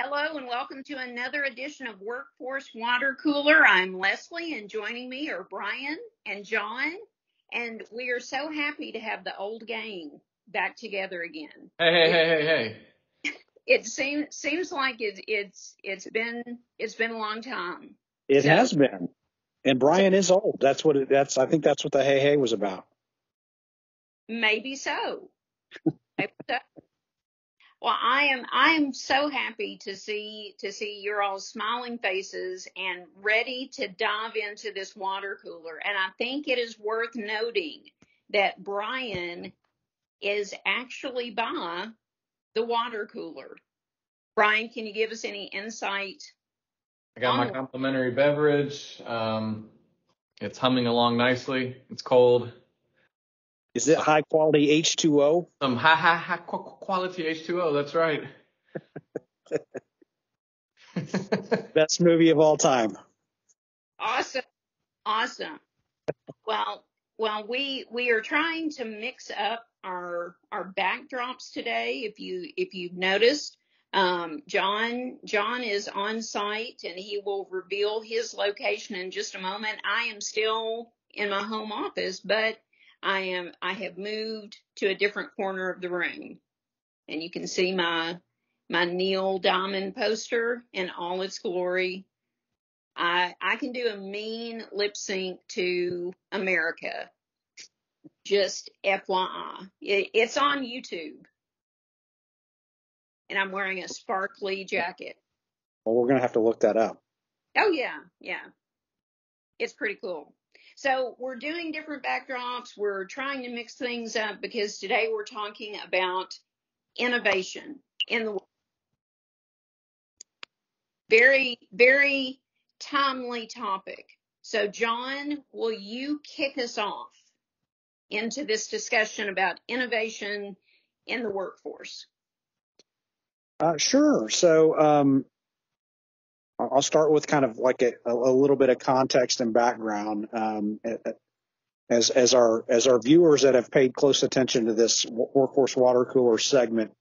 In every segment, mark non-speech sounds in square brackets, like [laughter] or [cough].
Hello and welcome to another edition of Workforce Water Cooler. I'm Leslie and joining me are Brian and John. And we are so happy to have the old gang back together again. Hey, hey, hey, hey, hey. It seems seems like it, it's it's been it's been a long time. It so, has been. And Brian is old. That's what it, that's I think that's what the hey hey was about. Maybe so. Maybe so. Well, I am I am so happy to see to see your all smiling faces and ready to dive into this water cooler. And I think it is worth noting that Brian is actually by the water cooler. Brian, can you give us any insight? I got my complimentary beverage. Um, it's humming along nicely. It's cold. Is it high quality H2O? Some high, high, high quality H2O. That's right. [laughs] Best movie of all time. Awesome. Awesome. Well, well, we, we are trying to mix up our, our backdrops today. If you, if you've noticed, um, John, John is on site and he will reveal his location in just a moment. I am still in my home office, but I am, I have moved to a different corner of the room and you can see my, my Neil Diamond poster in all its glory. I, I can do a mean lip sync to America. Just FYI. It, it's on YouTube. And I'm wearing a sparkly jacket. Well, we're going to have to look that up. Oh yeah. Yeah. It's pretty cool. So we're doing different backdrops. We're trying to mix things up because today we're talking about innovation in the very, very timely topic. So John, will you kick us off into this discussion about innovation in the workforce? Uh, sure. So, um, I'll start with kind of like a, a little bit of context and background. Um, as, as our as our viewers that have paid close attention to this workforce water cooler segment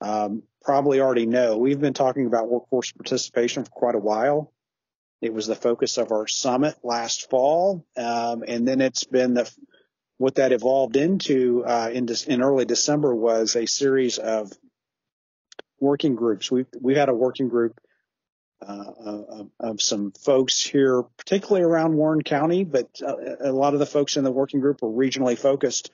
um, probably already know, we've been talking about workforce participation for quite a while. It was the focus of our summit last fall, um, and then it's been the what that evolved into uh, in, in early December was a series of working groups. We've we've had a working group uh, of, of, some folks here, particularly around Warren County, but uh, a lot of the folks in the working group are regionally focused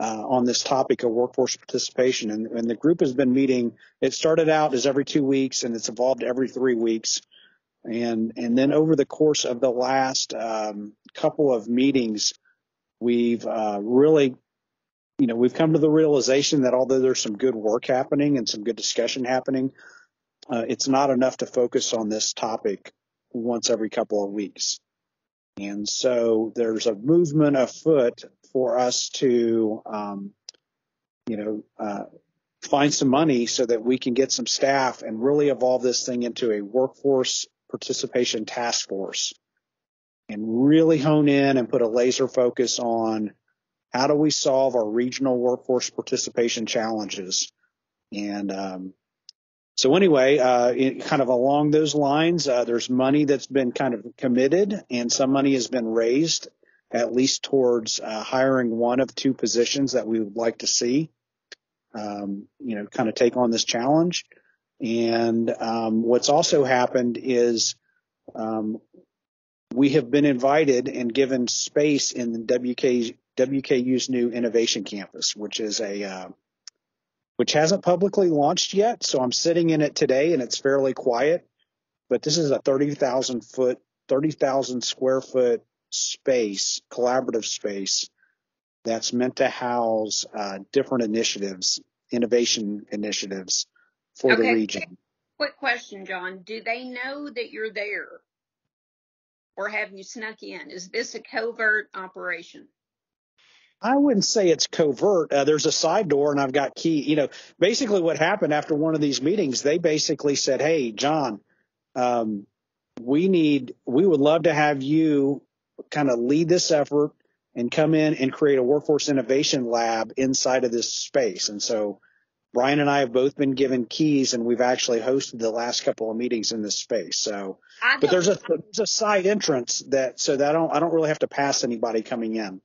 uh, on this topic of workforce participation. And, and, the group has been meeting. It started out as every two weeks, and it's evolved every three weeks. And and then over the course of the last um, couple of meetings, we've uh, really you know, we've come to the realization that although there's some good work happening and some good discussion happening, uh, it's not enough to focus on this topic once every couple of weeks. And so there's a movement afoot for us to, um, you know, uh, find some money so that we can get some staff and really evolve this thing into a workforce participation task force and really hone in and put a laser focus on how do we solve our regional workforce participation challenges and um, so anyway, uh, kind of along those lines, uh, there's money that's been kind of committed and some money has been raised at least towards uh, hiring one of two positions that we would like to see, um, you know, kind of take on this challenge. And um, what's also happened is um, we have been invited and given space in the WK, WKU's new innovation campus, which is a uh, which hasn't publicly launched yet. So I'm sitting in it today and it's fairly quiet, but this is a 30,000 foot, 30,000 square foot space, collaborative space that's meant to house uh, different initiatives, innovation initiatives for okay. the region. Quick question, John. Do they know that you're there? Or have you snuck in? Is this a covert operation? I wouldn't say it's covert. Uh, there's a side door and I've got key. You know, basically what happened after one of these meetings, they basically said, Hey, John, um, we need, we would love to have you kind of lead this effort and come in and create a workforce innovation lab inside of this space. And so Brian and I have both been given keys, and we've actually hosted the last couple of meetings in this space. So, but there's a there's a side entrance that so that I don't I don't really have to pass anybody coming in.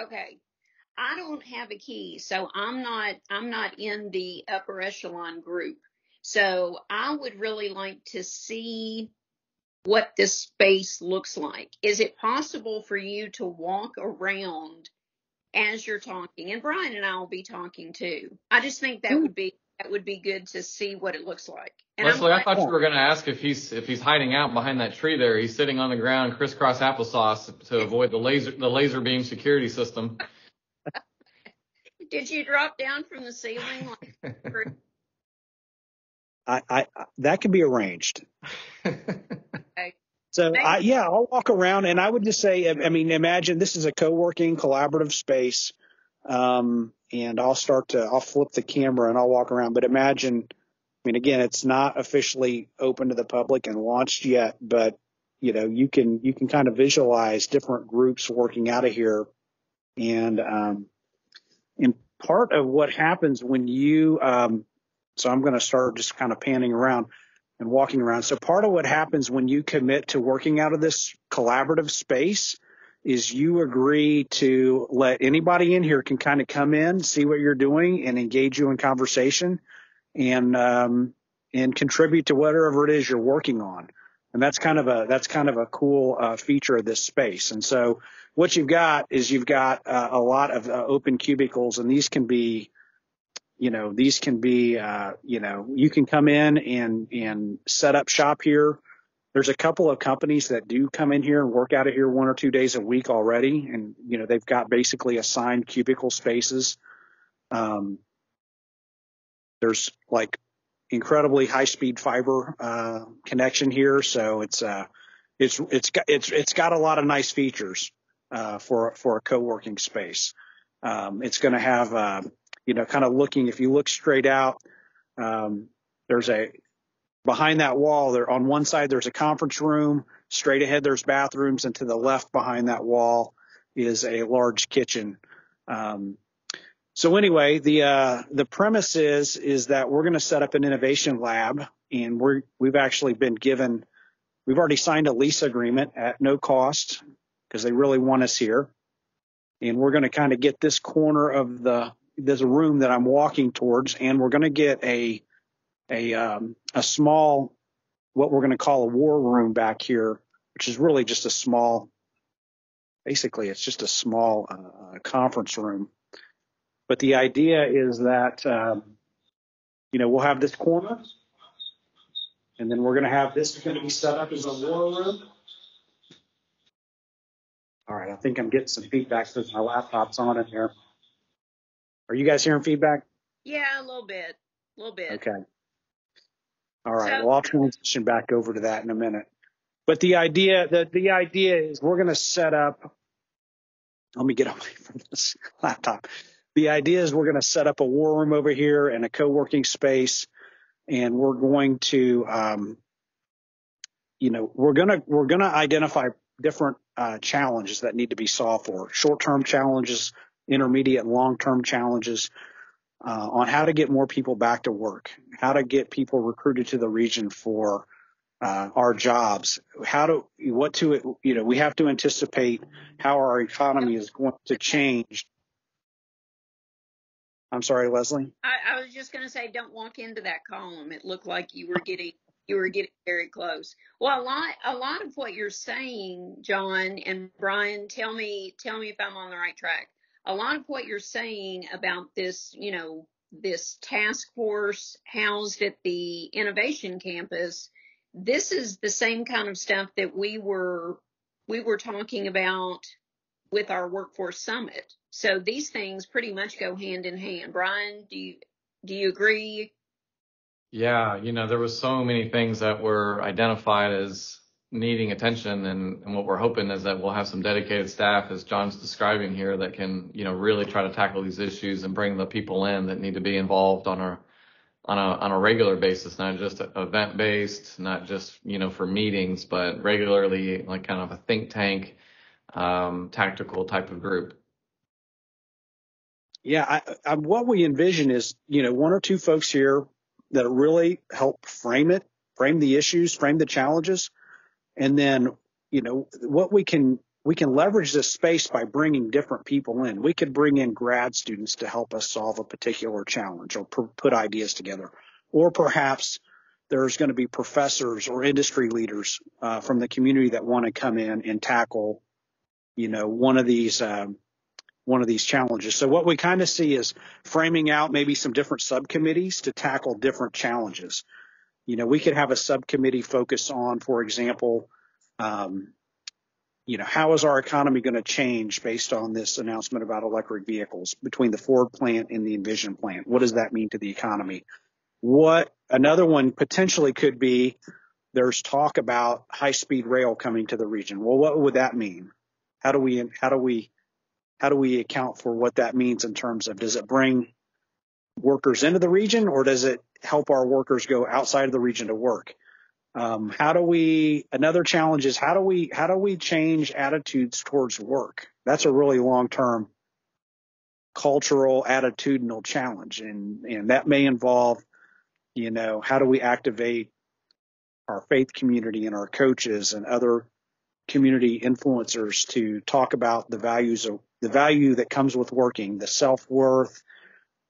Okay, I don't have a key, so I'm not I'm not in the upper echelon group. So I would really like to see what this space looks like. Is it possible for you to walk around as you're talking? And Brian and I will be talking too. I just think that would be that would be good to see what it looks like. And Leslie, I thought you were going to ask if he's if he's hiding out behind that tree there. He's sitting on the ground, crisscross applesauce, to avoid the laser the laser beam security system. Did you drop down from the ceiling? Like, [laughs] I, I, that can be arranged. okay. So I, yeah, I'll walk around and I would just say, I mean, imagine this is a co-working collaborative space. Um, and I'll start to, I'll flip the camera and I'll walk around, but imagine, I mean, again, it's not officially open to the public and launched yet, but you know, you can, you can kind of visualize different groups working out of here. And, um, and part of what happens when you, um, so I'm going to start just kind of panning around and walking around. So part of what happens when you commit to working out of this collaborative space is you agree to let anybody in here can kind of come in, see what you're doing and engage you in conversation and, um, and contribute to whatever it is you're working on. And that's kind of a, that's kind of a cool uh, feature of this space. And so what you've got is you've got uh, a lot of uh, open cubicles and these can be, you know, these can be, uh, you know, you can come in and, and set up shop here. There's a couple of companies that do come in here and work out of here one or two days a week already. And, you know, they've got basically assigned cubicle spaces. Um, there's like incredibly high speed fiber, uh, connection here. So it's, uh, it's, it's got, it's, it's got a lot of nice features, uh, for, for a co-working space. Um, it's going to have, uh, you know, kind of looking, if you look straight out, um, there's a, behind that wall there on one side, there's a conference room, straight ahead, there's bathrooms and to the left behind that wall is a large kitchen. Um, so anyway, the, uh, the premise is, is that we're going to set up an innovation lab and we're, we've actually been given, we've already signed a lease agreement at no cost because they really want us here. And we're going to kind of get this corner of the there's a room that I'm walking towards, and we're going to get a a um, a small what we're going to call a war room back here, which is really just a small. Basically, it's just a small uh, conference room. But the idea is that um, you know we'll have this corner, and then we're going to have this is going to be set up as a war room. All right, I think I'm getting some feedback because my laptop's on in here. Are you guys hearing feedback? Yeah, a little bit. A little bit. Okay. All right. So, well, I'll transition back over to that in a minute. But the idea, the, the idea is we're going to set up, let me get away [laughs] from this laptop. The idea is we're going to set up a war room over here and a co-working space and we're going to, um, you know, we're going to, we're going to identify different uh, challenges that need to be solved for short-term challenges, intermediate and long-term challenges uh, on how to get more people back to work, how to get people recruited to the region for uh, our jobs, how to what to you know we have to anticipate how our economy is going to change. I'm sorry, Leslie. I, I was just going to say, don't walk into that column. It looked like you were getting you were getting very close. Well, a lot a lot of what you're saying, John and Brian, tell me tell me if I'm on the right track a lot of what you're saying about this, you know, this task force housed at the innovation campus, this is the same kind of stuff that we were we were talking about with our workforce summit. So these things pretty much go hand in hand. Brian, do you do you agree? Yeah, you know, there was so many things that were identified as needing attention and, and what we're hoping is that we'll have some dedicated staff as John's describing here that can, you know, really try to tackle these issues and bring the people in that need to be involved on a on a on a regular basis, not just event based, not just, you know, for meetings, but regularly like kind of a think tank um, tactical type of group. Yeah, I, I, what we envision is, you know, one or two folks here that really help frame it, frame the issues, frame the challenges, and then, you know, what we can we can leverage this space by bringing different people in. We could bring in grad students to help us solve a particular challenge or pr- put ideas together, or perhaps there's going to be professors or industry leaders uh, from the community that want to come in and tackle, you know, one of these um, one of these challenges. So what we kind of see is framing out maybe some different subcommittees to tackle different challenges. You know, we could have a subcommittee focus on, for example, um, you know, how is our economy going to change based on this announcement about electric vehicles between the Ford plant and the Envision plant? What does that mean to the economy? What another one potentially could be there's talk about high speed rail coming to the region. Well, what would that mean? How do we how do we how do we account for what that means in terms of does it bring workers into the region or does it help our workers go outside of the region to work? Um, how do we another challenge is how do we how do we change attitudes towards work? That's a really long term cultural attitudinal challenge and and that may involve you know, how do we activate our faith community and our coaches and other community influencers to talk about the values of the value that comes with working, the self worth,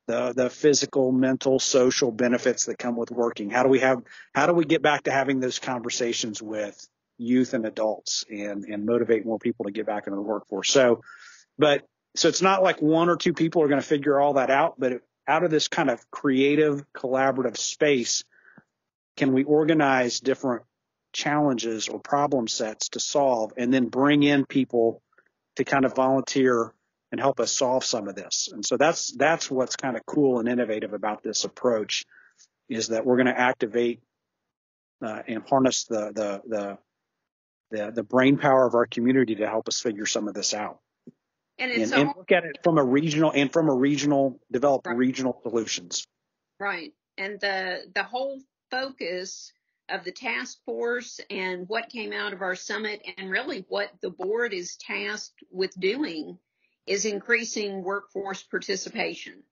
the the physical, mental, social benefits that come with working. How do we have how do we get back to having those conversations with youth and adults and and motivate more people to get back into the workforce? So, but so it's not like one or two people are going to figure all that out, but it, out of this kind of creative, collaborative space, can we organize different challenges or problem sets to solve and then bring in people to kind of volunteer and help us solve some of this. And so that's that's what's kind of cool and innovative about this approach is that we're going to activate uh, and harness the, the the the the brain power of our community to help us figure some of this out. And it's and, and look at it from a regional and from a regional develop right. regional solutions. Right. And the the whole focus of the task force and what came out of our summit and really what the board is tasked with doing is increasing workforce participation.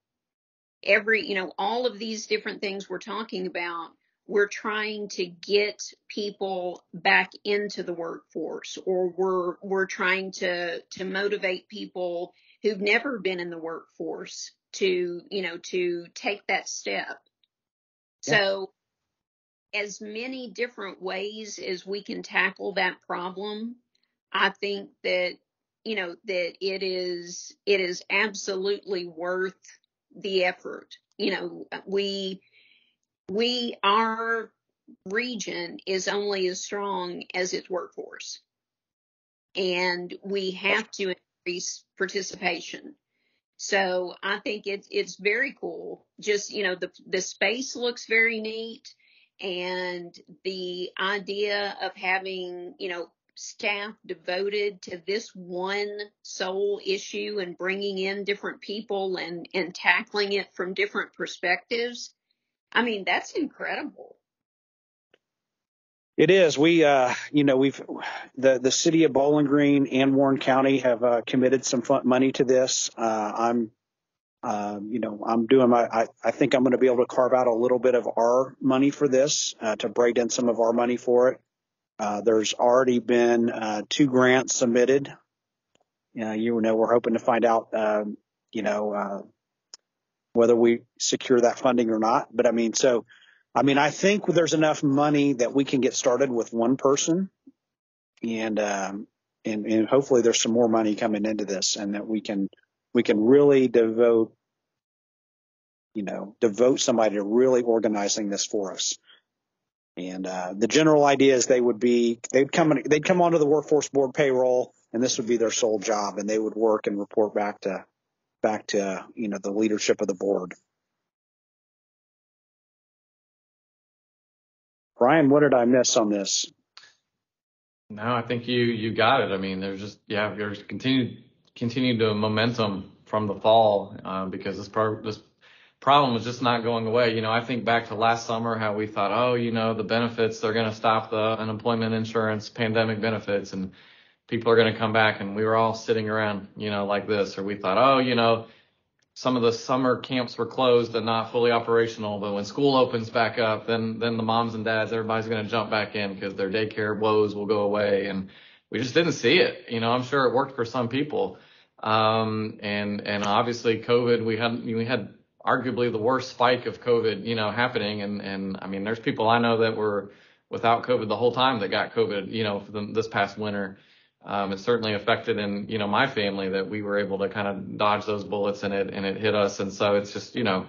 Every, you know, all of these different things we're talking about we're trying to get people back into the workforce or we're we're trying to to motivate people who've never been in the workforce to you know to take that step yeah. so as many different ways as we can tackle that problem i think that you know that it is it is absolutely worth the effort you know we we, our region is only as strong as its workforce. And we have to increase participation. So I think it's, it's very cool. Just, you know, the, the space looks very neat and the idea of having, you know, staff devoted to this one sole issue and bringing in different people and, and tackling it from different perspectives I mean, that's incredible. It is. We, uh, you know, we've the the city of Bowling Green and Warren County have uh, committed some money to this. Uh, I'm, uh, you know, I'm doing my. I, I think I'm going to be able to carve out a little bit of our money for this uh, to break in some of our money for it. Uh, there's already been uh, two grants submitted. Uh, you know, we're hoping to find out, um, you know, uh, whether we secure that funding or not. But I mean, so, I mean, I think there's enough money that we can get started with one person and, um, and, and hopefully there's some more money coming into this and that we can, we can really devote, you know, devote somebody to really organizing this for us. And, uh, the general idea is they would be, they'd come, they'd come onto the workforce board payroll and this would be their sole job and they would work and report back to, back to, you know, the leadership of the board. Brian, what did I miss on this? No, I think you you got it. I mean, there's just yeah, there's continued continued the momentum from the fall uh, because this part this problem is just not going away. You know, I think back to last summer how we thought, oh, you know, the benefits they're going to stop the unemployment insurance pandemic benefits and people are going to come back and we were all sitting around, you know, like this, or we thought, oh, you know, some of the summer camps were closed and not fully operational, but when school opens back up, then then the moms and dads, everybody's going to jump back in because their daycare woes will go away, and we just didn't see it. You know, I'm sure it worked for some people, um, and and obviously COVID, we had we had arguably the worst spike of COVID, you know, happening, and and I mean, there's people I know that were without COVID the whole time that got COVID, you know, the, this past winter. Um, it certainly affected in, you know, my family that we were able to kind of dodge those bullets and it, and it hit us. And so it's just, you know,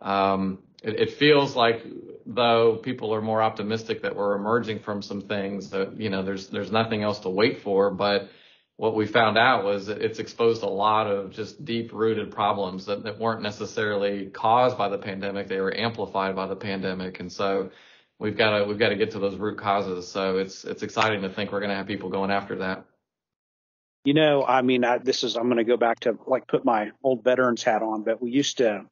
um, it, it feels like though people are more optimistic that we're emerging from some things that, you know, there's, there's nothing else to wait for, but what we found out was it's exposed a lot of just deep rooted problems that, that weren't necessarily caused by the pandemic. They were amplified by the pandemic. And so we've got to, we've got to get to those root causes. So it's, it's exciting to think we're going to have people going after that. You know, I mean, I, this is, I'm going to go back to like put my old veterans hat on, but we used to,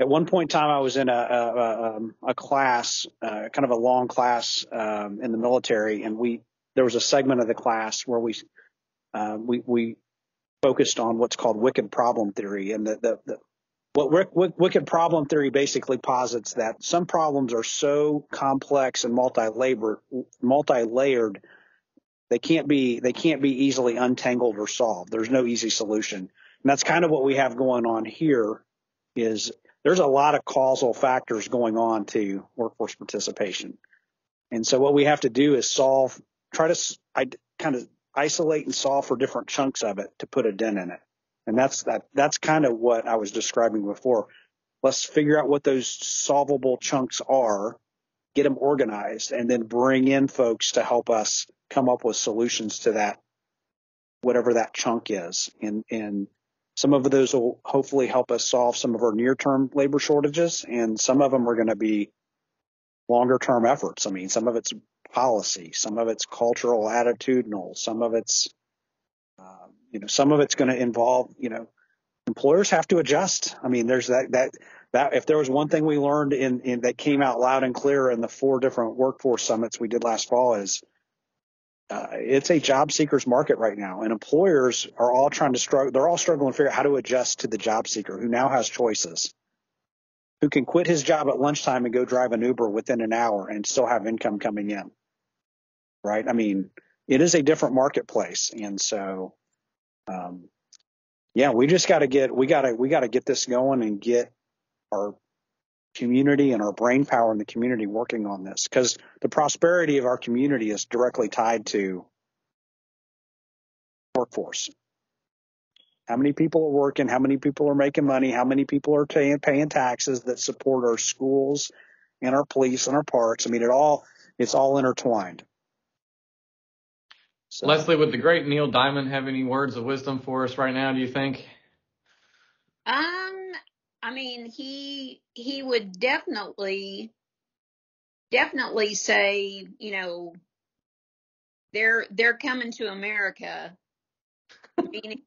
at one point in time, I was in a, a, um, a class, uh, kind of a long class, um, in the military. And we, there was a segment of the class where we, uh, we, we focused on what's called wicked problem theory. And the, the, the what wicked problem theory basically posits that some problems are so complex and multi-layered, multi-layered they can't be they can't be easily untangled or solved. There's no easy solution. And that's kind of what we have going on here is there's a lot of causal factors going on to workforce participation. And so what we have to do is solve try to I, kind of isolate and solve for different chunks of it to put a dent in it. And that's that that's kind of what I was describing before. Let's figure out what those solvable chunks are, get them organized and then bring in folks to help us come up with solutions to that, whatever that chunk is. And, and some of those will hopefully help us solve some of our near term labor shortages. And some of them are going to be longer term efforts. I mean, some of it's policy, some of it's cultural, attitudinal, some of it's, uh, you know, some of it's going to involve, you know, employers have to adjust. I mean, there's that, that, that if there was one thing we learned in, in that came out loud and clear in the four different workforce summits we did last fall is uh, it's a job seekers market right now, and employers are all trying to struggle. They're all struggling to figure out how to adjust to the job seeker who now has choices, who can quit his job at lunchtime and go drive an Uber within an hour and still have income coming in. Right? I mean, it is a different marketplace, and so, um, yeah, we just got to get we got to we got to get this going and get our community and our brain power in the community working on this because the prosperity of our community is directly tied to workforce. How many people are working? How many people are making money? How many people are paying, paying taxes that support our schools and our police and our parks? I mean, it all, it's all intertwined. So. Leslie, would the great Neil Diamond have any words of wisdom for us right now, do you think? Um, I mean, he he would definitely definitely say, you know, they're they're coming to America. meaning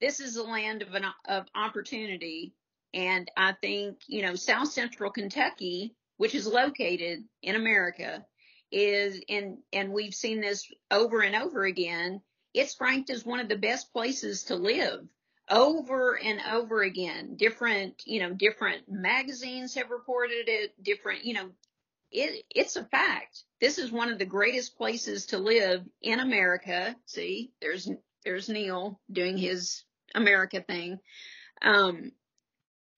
this is a land of an of opportunity, and I think you know South Central Kentucky, which is located in America, is in and we've seen this over and over again. It's ranked as one of the best places to live over and over again. Different, you know, different magazines have reported it, different, you know, it, it's a fact. This is one of the greatest places to live in America. See, there's, there's Neil doing his America thing. Um,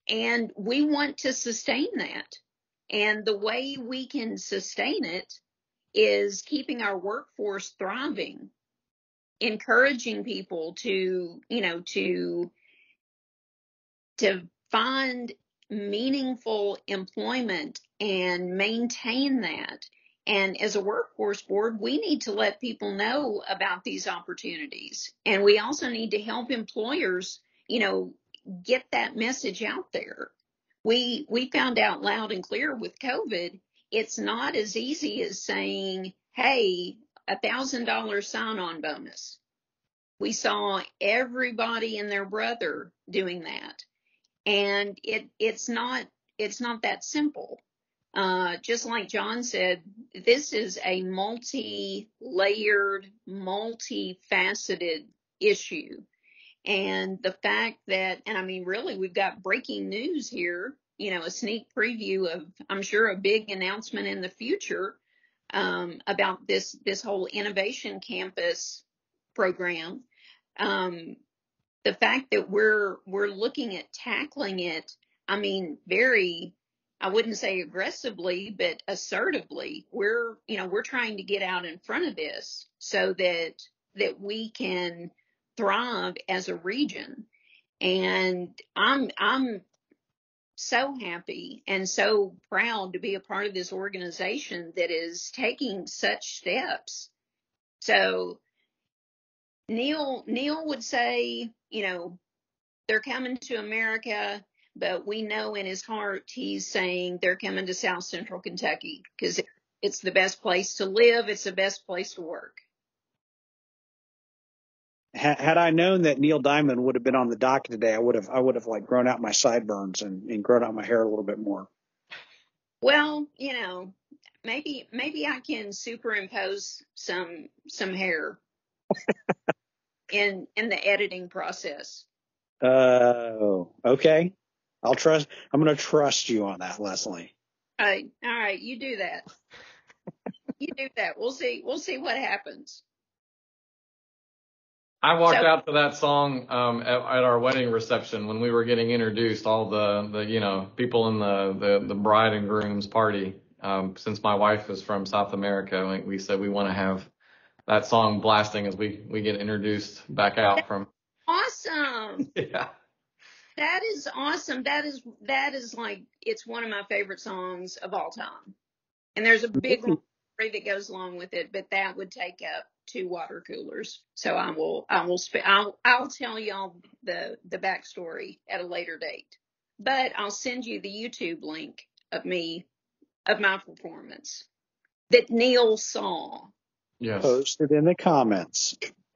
and we want to sustain that. And the way we can sustain it is keeping our workforce thriving encouraging people to, you know, to, to find meaningful employment and maintain that. And as a workforce board, we need to let people know about these opportunities. And we also need to help employers, you know, get that message out there. We, we found out loud and clear with COVID, it's not as easy as saying, Hey, a thousand dollar sign on bonus. We saw everybody and their brother doing that. And it, it's not, it's not that simple. Uh, just like John said, this is a multi-layered, multi-faceted issue. And the fact that, and I mean, really, we've got breaking news here, you know, a sneak preview of, I'm sure, a big announcement in the future um, about this this whole innovation campus program. Um, the fact that we're we're looking at tackling it, I mean, very I wouldn't say aggressively, but assertively. We're, you know, we're trying to get out in front of this so that that we can thrive as a region. And I'm I'm so happy and so proud to be a part of this organization that is taking such steps. So Neil Neil would say, you know, they're coming to America, but we know in his heart he's saying they're coming to South Central Kentucky because it's the best place to live, it's the best place to work had I known that Neil Diamond would have been on the dock today, I would have I would have like grown out my sideburns and, and grown out my hair a little bit more. Well, you know, maybe maybe I can superimpose some some hair in in the editing process. Oh, uh, okay. I'll trust. I'm going to trust you on that, Leslie. All right, all right. You do that. you do that. We'll see. We'll see what happens. I walked so, out to that song um, at, at, our wedding reception when we were getting introduced. All the the you know people in the the, the bride and groom's party. Um, since my wife is from South America, we, we said we want to have that song blasting as we we get introduced back out from. Awesome. [laughs] Yeah. That is awesome. That is that is like it's one of my favorite songs of all time. And there's a big story that goes along with it, but that would take up two water coolers. So I will, I will, sp- I'll, I'll tell y'all the, the backstory at a later date, but I'll send you the YouTube link of me, of my performance that Neil saw. Yes. Posted in the comments. [laughs]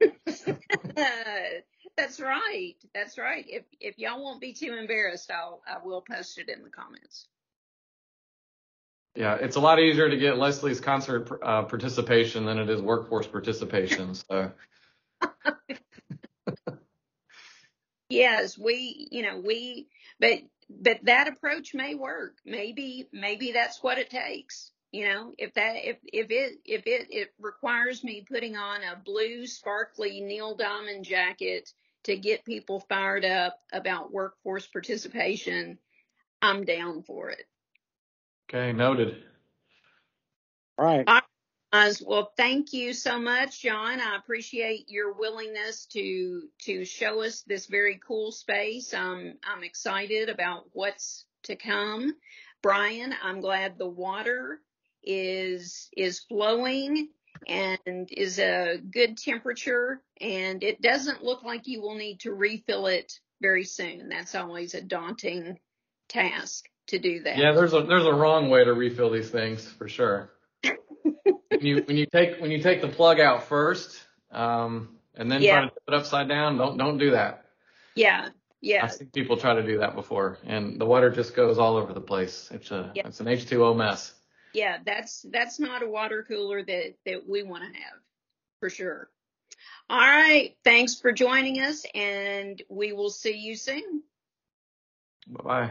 That's right. That's right. If, if y'all won't be too embarrassed, I'll, I will post it in the comments. Yeah, it's a lot easier to get Leslie's concert uh, participation than it is workforce participation. [laughs] So. yes, we, you know, we, but but that approach may work. Maybe maybe that's what it takes. You know, if that if if it if it it requires me putting on a blue sparkly Neil Diamond jacket to get people fired up about workforce participation, I'm down for it. Okay, noted. All right. As well, thank you so much, John. I appreciate your willingness to to show us this very cool space. Um, I'm excited about what's to come. Brian, I'm glad the water is is flowing and is a good temperature and it doesn't look like you will need to refill it very soon. That's always a daunting task to do that. Yeah, there's a there's a wrong way to refill these things for sure. [laughs] when you when you take when you take the plug out first, um, and then yeah. try to put it upside down, don't don't do that. Yeah, yeah. I've seen people try to do that before, and the water just goes all over the place. It's a yeah. it's an H2O mess. Yeah, that's that's not a water cooler that that we want to have for sure. All right, thanks for joining us, and we will see you soon. Bye bye.